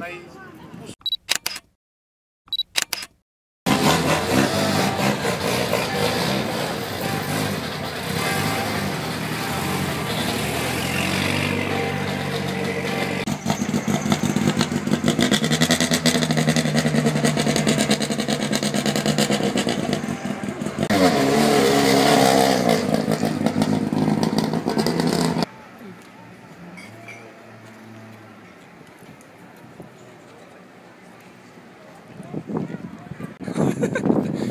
And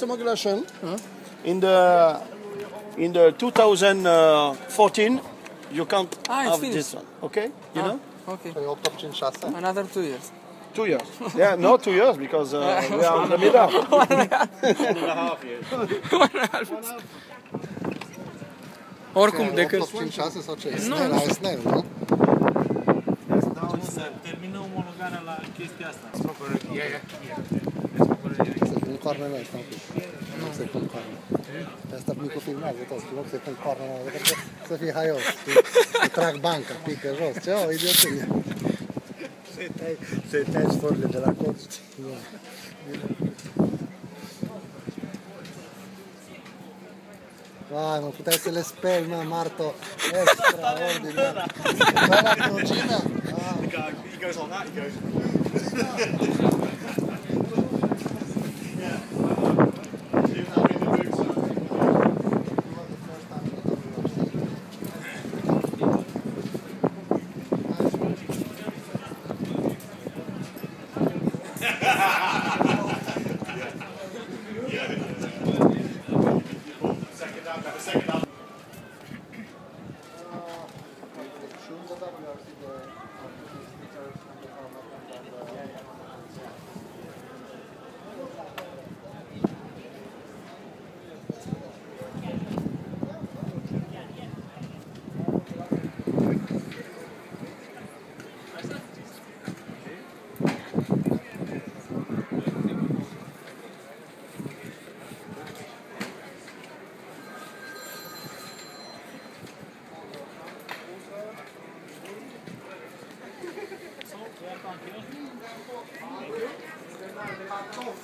thermoregulation huh? in the in the 2014 you can't ah, have finished. this one. Okay, you ah, know. Okay. So you hope to chance, Another two years. Two years. yeah, no, two years because uh, we are in the middle. one and a half years. one and a half. Oricum, de când... 5 6 sau ce? Nu, nu. Snell, nu? Termină omologarea la chestia asta. Yeah, yeah, yeah. concorno noi stiamo qui. Non sei concorno. Asta mică filmează toți, loc să concorno, non fii haios. Îi trag banca, pică jos, ce o idiotie. Să-i tai, să-i tai sei de la della Da. Vai, mă, potete essere le speli, mă, Marto, extraordinar. Da, la cucina. Ah. Eh. It goes on that, it goes.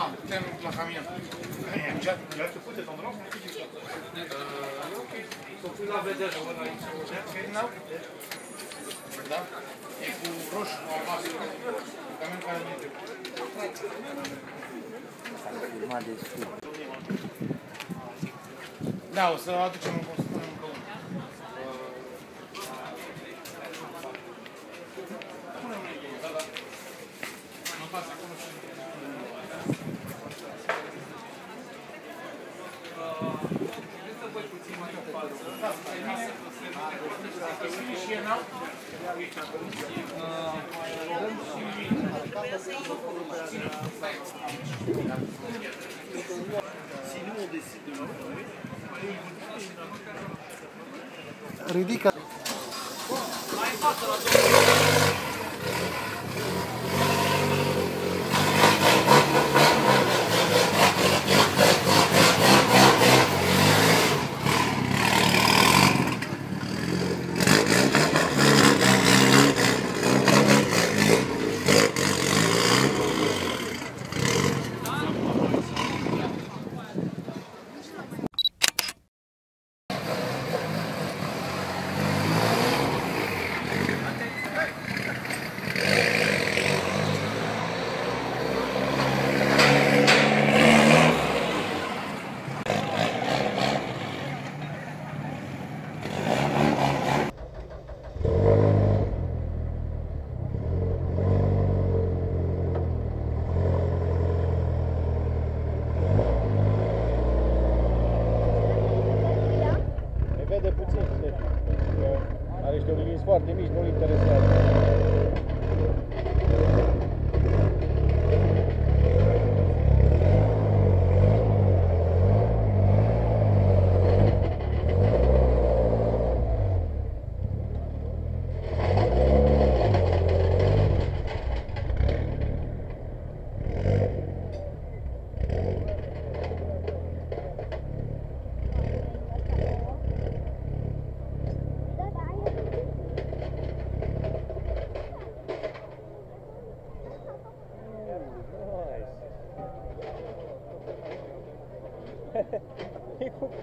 Ah, terminul la camion. Iar te pute, domnul? Să pui la vedere, da? Da. da? E cu Da, o să aducem în consult. Посвящена Ridica. Ma hai fatto la tua... de mici nu-l interesează. Hola.